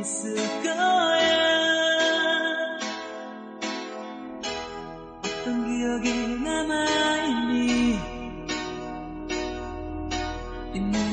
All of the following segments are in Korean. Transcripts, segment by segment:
있을 거야. 어떤 기억이 남아있니? 있는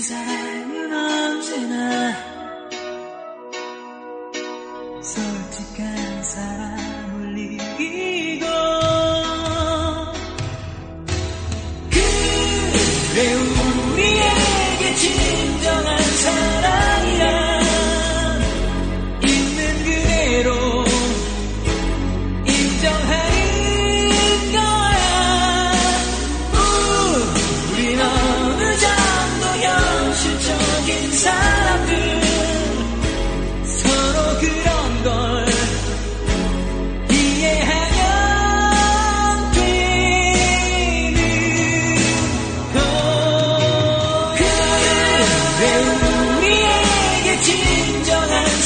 I'm Sana inancına.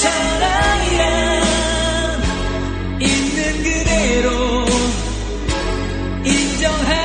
사랑이란 있는 그대로 인정하